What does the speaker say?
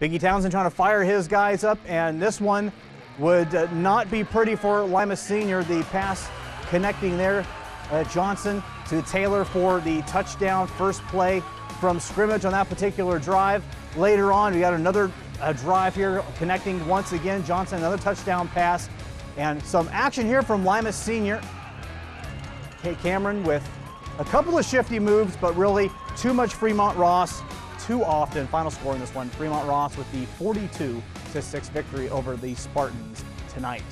Biggie Townsend trying to fire his guys up, and this one would uh, not be pretty for Lima Senior. The pass connecting there, uh, Johnson to Taylor for the touchdown first play from scrimmage on that particular drive. Later on, we got another uh, drive here connecting once again. Johnson, another touchdown pass, and some action here from Lima Senior. Kate Cameron with a couple of shifty moves, but really too much Fremont Ross too often. Final score in this one, Fremont Ross with the 42-6 victory over the Spartans tonight.